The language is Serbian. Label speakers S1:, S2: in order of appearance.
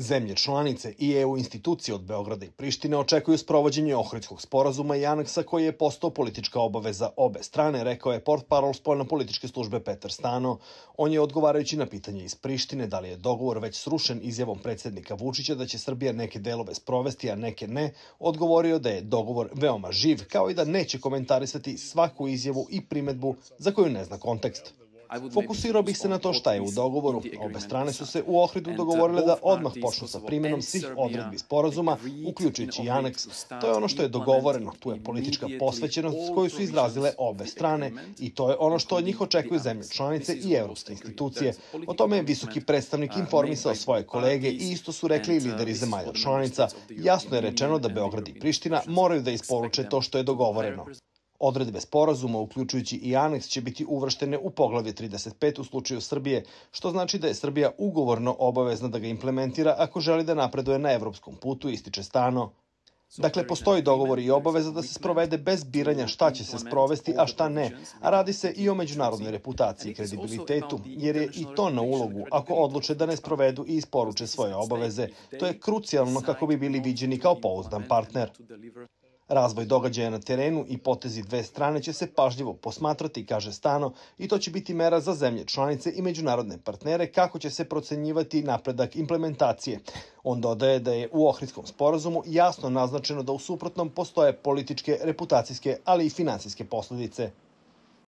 S1: Zemlje članice i EU institucije od Beograda i Prištine očekuju sprovođenje Ohridskog sporazuma i aneksa koji je postao politička obaveza obe strane, rekao je port parol spoljno-političke službe Petar Stano. On je odgovarajući na pitanje iz Prištine da li je dogovor već srušen izjavom predsednika Vučića da će Srbija neke delove sprovesti, a neke ne, odgovorio da je dogovor veoma živ, kao i da neće komentarisati svaku izjavu i primetbu za koju ne zna kontekst. Fokusirao bih se na to šta je u dogovoru. Obe strane su se u Ohridu dogovorile da odmah počnu sa primenom svih odredbi sporazuma, uključujući i aneks. To je ono što je dogovoreno. Tu je politička posvećenost koju su izrazile obe strane i to je ono što od njih očekuju zemlje članice i evropske institucije. O tome je visoki predstavnik informisao svoje kolege i isto su rekli i lideri zemalja članica. Jasno je rečeno da Beograd i Priština moraju da isporuče to što je dogovoreno. Odredbe sporazuma, uključujući i aneks, će biti uvrštene u poglavlje 35 u slučaju Srbije, što znači da je Srbija ugovorno obavezna da ga implementira ako želi da napreduje na evropskom putu, ističe Stano. Dakle, postoji dogovor i obaveza da se sprovede bez biranja šta će se sprovesti, a šta ne, a radi se i o međunarodnoj reputaciji i kredibilitetu, jer je i to na ulogu ako odluče da ne sprovedu i isporuče svoje obaveze. To je krucijalno kako bi bili viđeni kao pouzdan partner. Razvoj događaja na terenu i potezi dve strane će se pažljivo posmatrati, kaže Stano, i to će biti mera za zemlje članice i međunarodne partnere kako će se procenjivati napredak implementacije. On dodaje da je u Ohridskom sporazumu jasno naznačeno da u suprotnom postoje političke, reputacijske, ali i finansijske posledice.